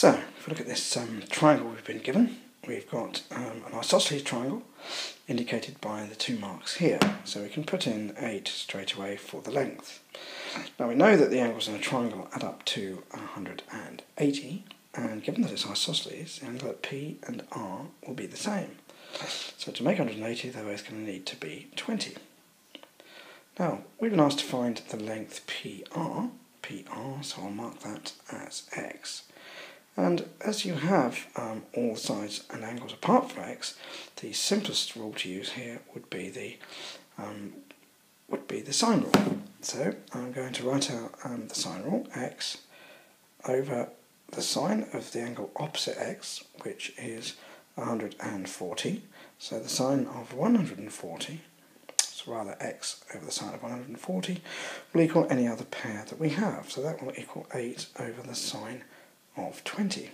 So, if we look at this um, triangle we've been given, we've got um, an isosceles triangle indicated by the two marks here. So we can put in 8 straight away for the length. Now we know that the angles in a triangle add up to 180, and given that it's isosceles, the angle at P and R will be the same. So to make 180, they're both going to need to be 20. Now, we've been asked to find the length PR, PR, so I'll mark that as x. And as you have um, all sides and angles apart from x, the simplest rule to use here would be the um, would be the sine rule. So I'm going to write out um, the sine rule, x over the sine of the angle opposite x, which is 140. So the sine of 140, so rather x over the sine of 140, will equal any other pair that we have. So that will equal 8 over the sine of 20.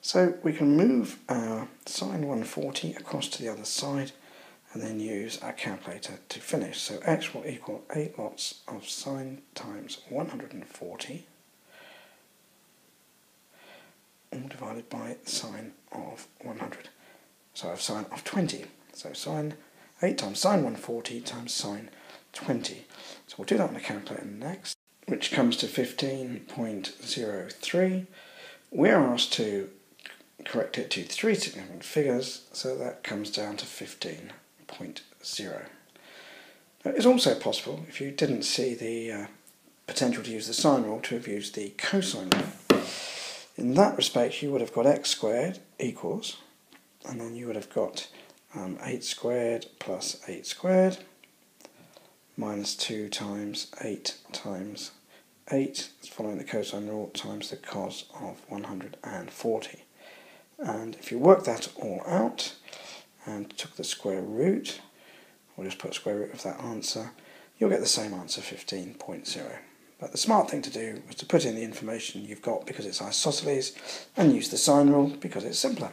So we can move our sine 140 across to the other side and then use our calculator to finish. So x will equal 8 lots of sine times 140 all divided by sine of 100. So I have sine of 20. So sine 8 times sine 140 times sine 20. So we'll do that on the calculator next which comes to 15.03. We're asked to correct it to three significant figures, so that comes down to 15.0. Now, it's also possible, if you didn't see the uh, potential to use the sine rule, to have used the cosine rule. In that respect, you would have got x squared equals, and then you would have got um, 8 squared plus 8 squared minus 2 times 8 times 8 following the cosine rule times the cos of 140. And if you work that all out and took the square root, or just put square root of that answer, you'll get the same answer, 15.0. But the smart thing to do was to put in the information you've got because it's isosceles and use the sine rule because it's simpler.